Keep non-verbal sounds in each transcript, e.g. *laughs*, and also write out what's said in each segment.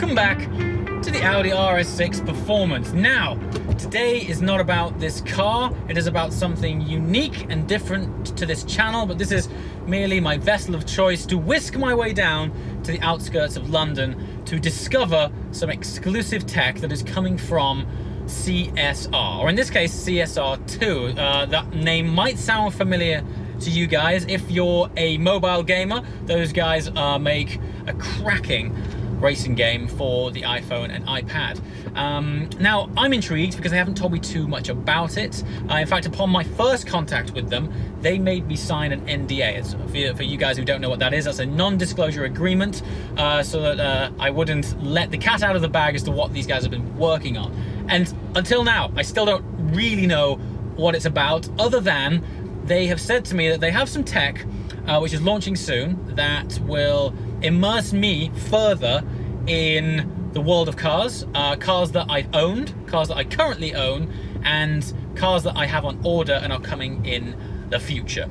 welcome back to the Audi RS6 Performance. Now, today is not about this car, it is about something unique and different to this channel, but this is merely my vessel of choice to whisk my way down to the outskirts of London to discover some exclusive tech that is coming from CSR, or in this case, CSR2. Uh, that name might sound familiar to you guys. If you're a mobile gamer, those guys uh, make a cracking racing game for the iPhone and iPad. Um, now, I'm intrigued because they haven't told me too much about it. Uh, in fact, upon my first contact with them, they made me sign an NDA. For, for, you guys who don't know what that is, that's a non-disclosure agreement uh, so that uh, I wouldn't let the cat out of the bag as to what these guys have been working on. And until now, I still don't really know what it's about, other than they have said to me that they have some tech uh, which is launching soon that will immerse me further in the world of cars, uh, cars that I've owned, cars that I currently own, and cars that I have on order and are coming in the future.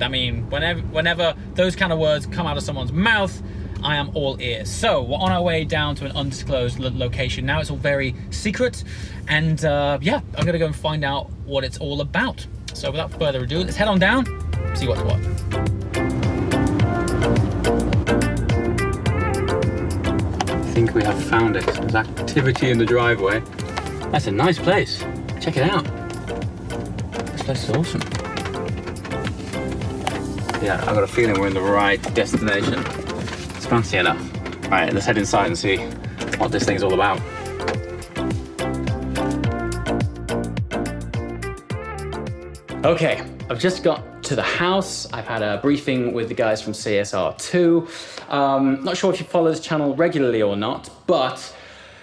I mean, whenever whenever those kind of words come out of someone's mouth, I am all ears. So we're on our way down to an undisclosed lo location. Now it's all very secret, and uh, yeah, I'm gonna go and find out what it's all about. So without further ado, let's head on down, see what's what. Think we have found it. There's activity in the driveway. That's a nice place. Check it out. This place is awesome. Yeah, I've got a feeling we're in the right destination. It's fancy enough. Right, let's head inside and see what this thing's all about. Okay, I've just got to the house. I've had a briefing with the guys from CSR2. Um, not sure if you follow this channel regularly or not, but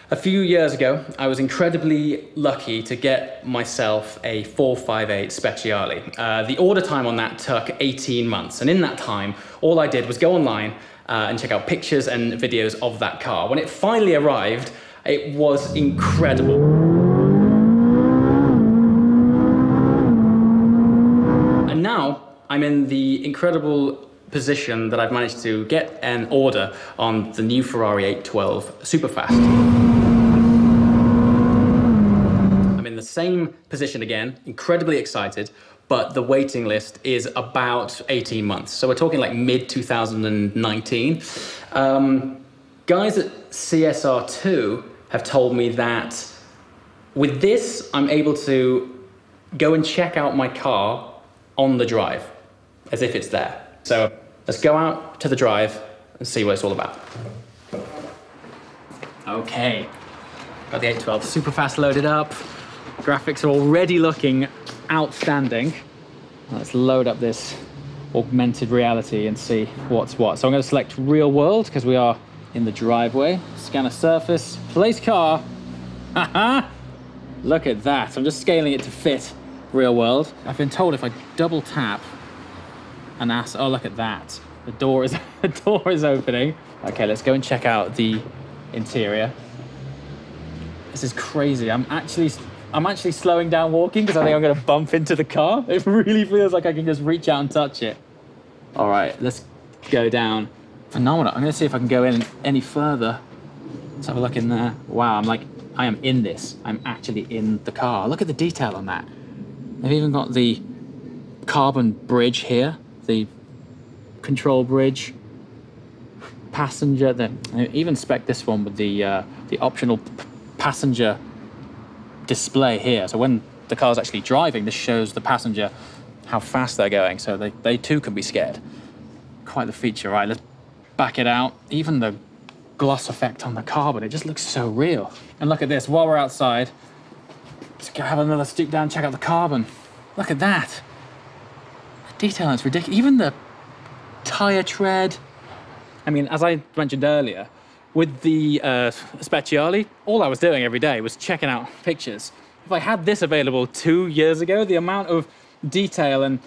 a few years ago, I was incredibly lucky to get myself a 458 Speciale. Uh, the order time on that took 18 months, and in that time, all I did was go online uh, and check out pictures and videos of that car. When it finally arrived, it was incredible. I'm in the incredible position that I've managed to get an order on the new Ferrari 812 Superfast. I'm in the same position again, incredibly excited, but the waiting list is about 18 months. So we're talking like mid 2019. Um, guys at CSR2 have told me that with this, I'm able to go and check out my car on the drive as if it's there. So let's go out to the drive and see what it's all about. Okay, got the 812 Superfast loaded up. Graphics are already looking outstanding. Let's load up this augmented reality and see what's what. So I'm to select real world because we are in the driveway. Scan a surface, place car. Haha! Look at that. I'm just scaling it to fit real world. I've been told if I double tap and ask, oh, look at that. The door is, *laughs* the door is opening. Okay, let's go and check out the interior. This is crazy. I'm actually, I'm actually slowing down walking because I think I'm gonna bump into the car. *laughs* It really feels like I can just reach out and touch it. All right, let's go down. And now I'm gonna see if I can go in any further. Let's have a look in there. Wow, I'm like, I am in this. I'm actually in the car. Look at the detail on that. They've even got the carbon bridge here the control bridge, passenger, the, even spec this one with the, uh, the optional passenger display here. So when the car's actually driving, this shows the passenger how fast they're going. So they, they too can be scared. Quite the feature, right? Let's back it out. Even the gloss effect on the carbon, it just looks so real. And look at this, while we're outside, let's go have another stoop down, check out the carbon. Look at that detail is ridiculous. Even the tire tread. I mean, as I mentioned earlier, with the uh, Speciale, all I was doing every day was checking out pictures. If I had this available two years ago, the amount of detail and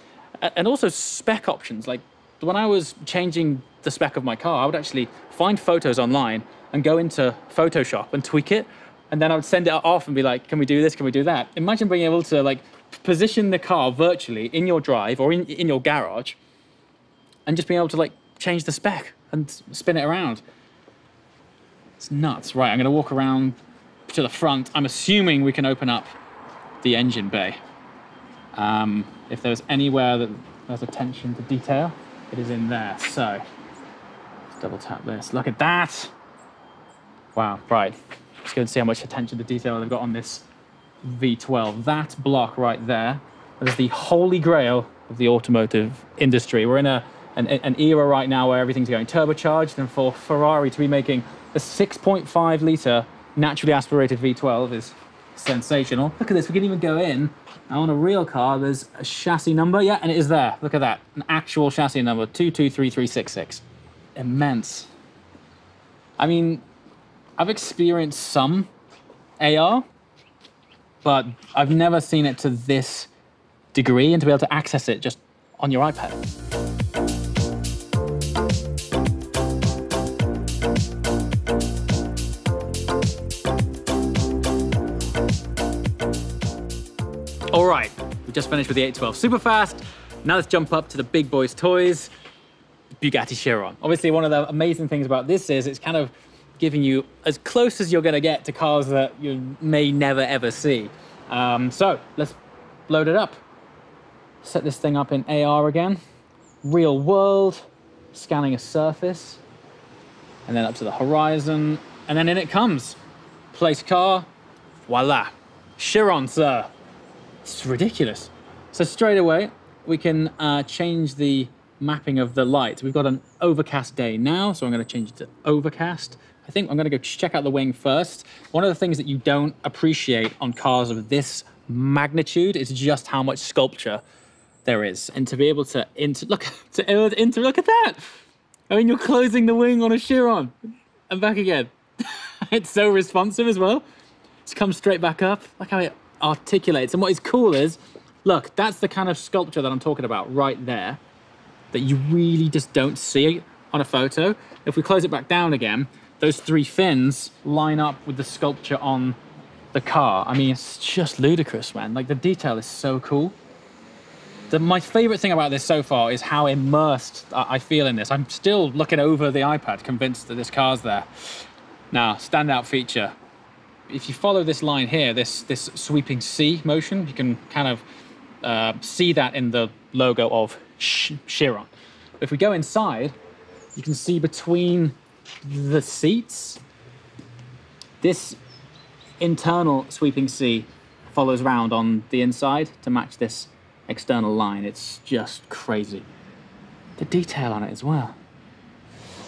and also spec options, like when I was changing the spec of my car, I would actually find photos online and go into Photoshop and tweak it, and then I would send it off and be like, "Can we do this? Can we do that?" Imagine being able to like position the car virtually in your drive or in, in your garage and just being able to like change the spec and spin it around. It's nuts. Right, I'm gonna walk around to the front. I'm assuming we can open up the engine bay. Um, if there's anywhere that there's attention to detail, it is in there. So let's double tap this. Look at that. Wow, right. Let's go and see how much attention to detail they've got on this V12. That block right there is the holy grail of the automotive industry. We're in a an, an era right now where everything's going turbocharged, and for Ferrari to be making a 6.5 litre naturally aspirated V12 is sensational. Look at this, we can even go in. Now on a real car, there's a chassis number. Yeah, and it is there. Look at that. An actual chassis number, 223366. Immense. I mean, I've experienced some AR, but I've never seen it to this degree and to be able to access it just on your iPad. All right, we just finished with the 812 Superfast. Now let's jump up to the big boys toys, Bugatti Chiron. Obviously, one of the amazing things about this is it's kind of giving you as close as you're gonna get to cars that you may never ever see. Um, so let's load it up. Set this thing up in AR again. Real world, scanning a surface, and then up to the horizon, and then in it comes. Place car, voila. Chiron, sir. It's ridiculous. So straight away, we can uh, change the mapping of the light. We've got an overcast day now, so I'm gonna change it to overcast. I think I'm gonna go check out the wing first. One of the things that you don't appreciate on cars of this magnitude is just how much sculpture there is. And to be able to inter look *laughs* to inter look at that. I mean you're closing the wing on a Chiron and back again. *laughs* it's so responsive as well. It's come straight back up. Look how it articulates. And what is cool is, look, that's the kind of sculpture that I'm talking about right there that you really just don't see on a photo. If we close it back down again, those three fins line up with the sculpture on the car. I mean, it's just ludicrous, man. Like the detail is so cool. The, my favorite thing about this so far is how immersed I feel in this. I'm still looking over the iPad, convinced that this car's there. Now, standout feature, if you follow this line here, this, this sweeping C motion, you can kind of uh, see that in the logo of Chiron. If we go inside, you can see between the seats, this internal sweeping C follows round on the inside to match this external line. It's just crazy. The detail on it as well.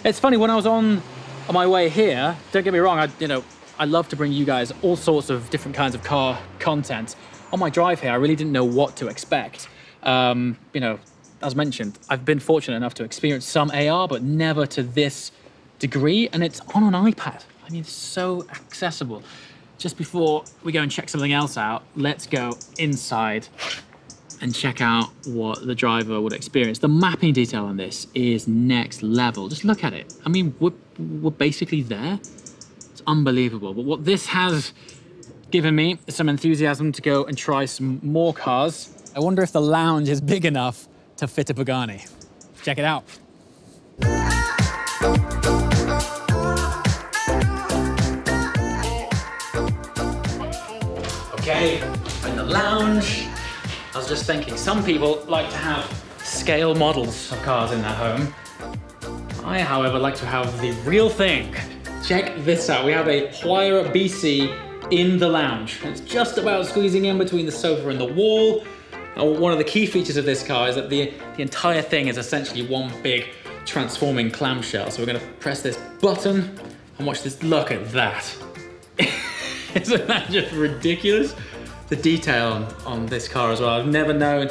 It's funny, when I was on, on my way here, don't get me wrong, I, you know, I love to bring you guys all sorts of different kinds of car content. On my drive here, I really didn't know what to expect. Um, you know, as mentioned, I've been fortunate enough to experience some AR, but never to this degree, and it's on an iPad. I mean, it's so accessible. Just before we go and check something else out, let's go inside and check out what the driver would experience. The mapping detail on this is next level. Just look at it. I mean, we're, we're basically there It's unbelievable. But what this has given me is some enthusiasm to go and try some more cars. I wonder if the lounge is big enough to fit a Pagani. Check it out. Okay, in the lounge. I was just thinking, some people like to have scale models of cars in their home. I, however, like to have the real thing. Check this out. We have a Huayra BC in the lounge. It's just about squeezing in between the sofa and the wall. one of the key features of this car is that the, the entire thing is essentially one big transforming clamshell. So we're gonna press this button and watch this. Look at that. *laughs* Isn't that just ridiculous? The detail on, on this car as well. I've never known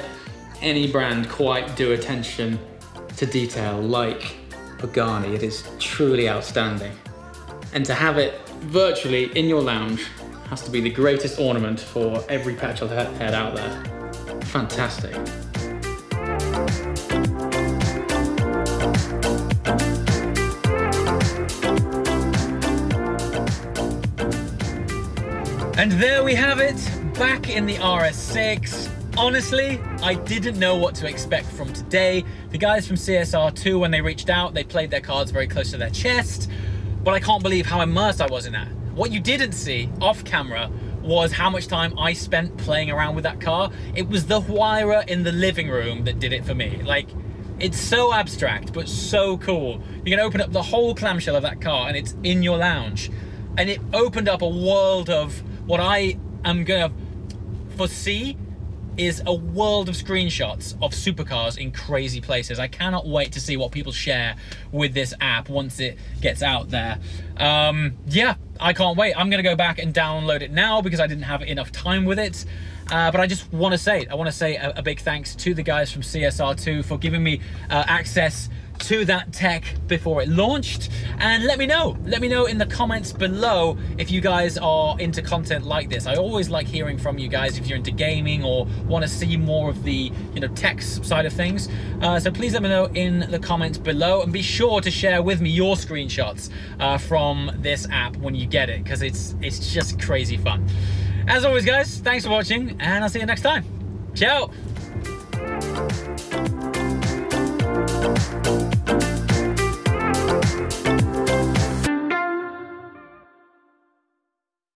any brand quite do attention to detail like Pagani. It is truly outstanding. And to have it virtually in your lounge has to be the greatest ornament for every petrol head out there. Fantastic. And there we have it, back in the RS6. Honestly, I didn't know what to expect from today. The guys from CSR2, when they reached out, they played their cards very close to their chest. but I can't believe how immersed I was in that. What you didn't see off camera was how much time I spent playing around with that car. It was the Huayra in the living room that did it for me. Like, it's so abstract, but so cool. You can open up the whole clamshell of that car and it's in your lounge. And it opened up a world of what I am gonna foresee is a world of screenshots of supercars in crazy places. I cannot wait to see what people share with this app once it gets out there. Um, yeah, I can't wait. I'm gonna go back and download it now because I didn't have enough time with it. Uh, but I just want to say, I want to say a, a, big thanks to the guys from CSR2 for giving me uh, access to that tech before it launched. And let me know. Let me know in the comments below if you guys are into content like this. I always like hearing from you guys if you're into gaming or want to see more of the you know tech side of things. Uh, so please let me know in the comments below and be sure to share with me your screenshots uh, from this app when you get it because it's it's just crazy fun. As always guys thanks for watching and i'll see you next time. Ciao